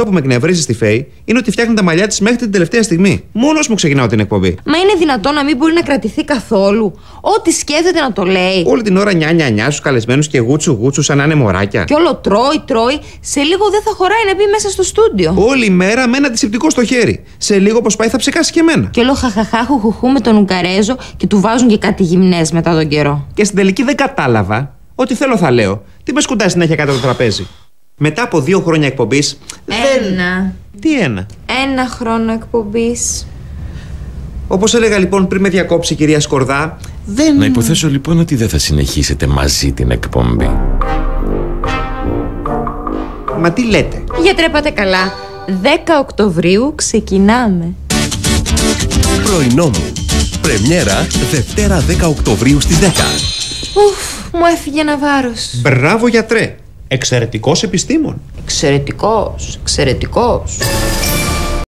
Αυτό που με εκνευρίζει στη Φέη είναι ότι φτιάχνει τα μαλλιά της μέχρι την τελευταία στιγμή. Μόνος μου ξεκινάω την εκπομπή. Μα είναι δυνατόν να μην μπορεί να κρατηθεί καθόλου. Ό,τι σκέφτεται να το λέει. Όλη την ώρα νιά νιά νιά στους καλεσμένους και γούτσου γούτσου σαν να είναι μωράκια. Και όλο τρώει, τρώει. Σε λίγο δεν θα χωράει να μπει μέσα στο στούντιο. Όλη μέρα με ένα αντισηπτικό στο χέρι. Σε λίγο πως πάει θα ψεκάσει και εμένα. Και όλο χαχαχά χουχουχού με τον Ουκαρέζο και του βάζουν και κάτι γυμνές μετά τον καιρό. Και στην τελική δεν κατάλαβα. Ό,τι θέλω θα λέω. Τι με σκουντάει συνέχεια κάτω από το τραπέζι. Μετά από δύο χρόνια εκπομπής. Ένα. Τι ένα; Ένα χρόνο εκπομπής. Όπως έλεγα λοιπόν πριν με διακόψει η κυρία Σκορδά, δεν. Να υποθέσω λοιπόν ότι δεν θα συνεχίσετε μαζί την εκπομπή. Μα τι λέτε; Γιατρέπατε καλά. 10 Οκτωβρίου ξεκινάμε. Πρωινό μου. Πρεμιέρα Δευτέρα 10 Οκτωβρίου στις 10. Ουφ, μου έφυγε ένα βάρος. Μπράβο γιατρέ. Εξαιρετικός επιστήμον. Εξαιρετικός, εξαιρετικός.